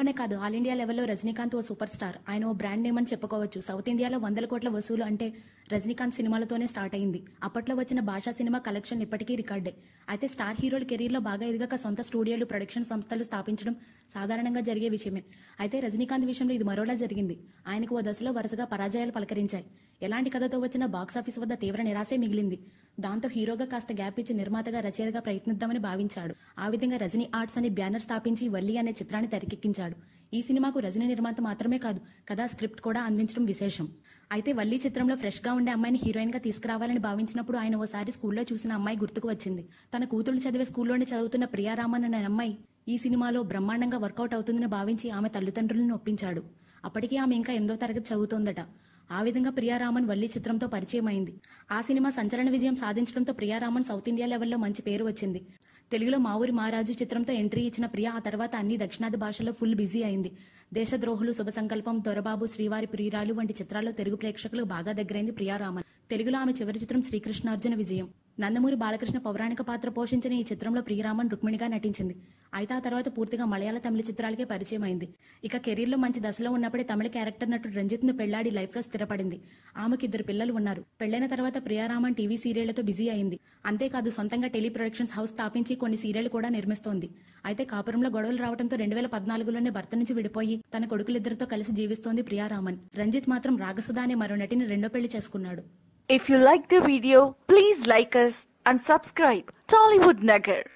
దేశంలోనే కాదు all India లెవెల్లో రజనీకాంత్ ఓ సూపర్ స్టార్. ఆయన ఓ బ్రాండ్ నేమ్ అని చెప్పుకోవచ్చు. సౌత్ ఇండియాలో వందల కోట్ల వసూలు అంటే రజనీకాంత్ సినిమాలతోనే స్టార్ట్ అయింది. అప్పట్లో వచ్చిన భాషా సినిమా కలెక్షన్ ఇప్పటికీ రికార్డే. అయితే స్టార్ హీరోల కెరీర్లో బాగా ఎదిగాక సొంత స్టూడియోలు ప్రొడక్షన్ సంస్థలు స్థాపించడం సాధారణంగా జరిగే విషయమే. అయితే రజనీకాంత్ విషయంలో ఇది మరోలా జరిగింది. ఆయనకు ఓ దశలో వరుసగా పరాజయాలు పలకరించాయి. ఎలాంటి కథతో వచ్చిన బాక్సాఫీస్ వద్ద తీవ్ర నిరాశే మిగిలింది. దాంతో హీరోగా కాస్త గ్యాప్ ఇచ్చి నిర్మాతగా రచయితగా ప్రయత్నిద్దామని భావించాడు. ఆ విధంగా రజనీ ఆర్ట్స్ అనే బ్యానర్ స్థాపించి వల్లి అనే చిత్రాన్ని తెరకెక్కించాడు. ఈ సినిమాకు రజనీ నిర్మాత మాత్రమే కాదు కథా స్క్రిప్ట్ కూడా అందించడం విశేషం. అయితే వల్లి చిత్రంలో ఫ్రెష్గా ఉండే అమ్మాయిని హీరోయిన్గా తీసుకురావాలని భావించినప్పుడు ఆయన ఓసారి స్కూల్లో చూసిన అమ్మాయి గుర్తుకు వచ్చింది. తన కూతురు చదివే స్కూల్లోనే చదువుతున్న ప్రియారామన్ అనే అమ్మాయి ఈ సినిమాలో బ్రహ్మాండంగా వర్కౌట్ అవుతుందని భావించి ఆమె తల్లిదండ్రులను ఒప్పించాడు. అప్పటికీ ఆమె ఇంకా ఎనిమిదో తరగతి చదువుతోందట. ఆ విధంగా ప్రియారామన్ వల్లి చిత్రంతో పరిచయం అయింది ఆ సినిమా సంచలన విజయం సాధించడంతో ప్రియారామన్ సౌత్ ఇండియా లెవెల్లో మంచి పేరు వచ్చింది. తెలుగులో మా ఊరి మహారాజు చిత్రంతో ఎంట్రీ ఇచ్చిన ప్రియ ఆ తర్వాత అన్ని దక్షిణాది భాషల్లో ఫుల్ బిజీ అయింది. దేశద్రోహులు శుభ సంకల్పం దొరబాబు శ్రీవారి ప్రియురాలు వంటి చిత్రాల్లో తెలుగు ప్రేక్షకులకు బాగా దగ్గరైంది ప్రియారామన్ తెలుగులో ఆమె చివరి చిత్రం శ్రీకృష్ణార్జున విజయం. నందమూరి బాలకృష్ణ పౌరాణిక పాత్ర పోషించిన ఈ చిత్రంలో ప్రియరామన్ రుక్మిణిగా నటించింది. అయితే ఆ తర్వాత పూర్తిగా మలయాళ తమిళ చిత్రాలకే పరిచయం అయింది ఇక కెరీర్లో మంచి దశలో ఉన్నప్పుడే తమిళ క్యారెక్టర్ నటుడు రంజిత్ను పెళ్ళాడి లైఫ్లో స్థిరపడింది. ఆమెకి ఇద్దరు పిల్లలు ఉన్నారు. పెళ్ళైన తర్వాత ప్రియారామన్ టీవీ సీరియళ్ళతో బిజీ అయింది. అంతేకాదు సొంతంగా టెలి ప్రొడక్షన్స్ హౌస్ స్థాపించి కొన్ని సీరియల్ కూడా నిర్మిస్తోంది. అయితే కాపురంలో గొడవలు రావడంతో రెండు వేల పద్నాలుగులోనే భర్త నుంచి విడిపోయి తన కొడుకులిద్దరితో కలిసి జీవిస్తోంది ప్రియారామన్ రంజిత్ మాత్రం రాగసుధా అనే మరో నటిని రెండో పెళ్ళి చేసుకున్నాడు. If you like the video please like us and subscribe Tollywood Nagar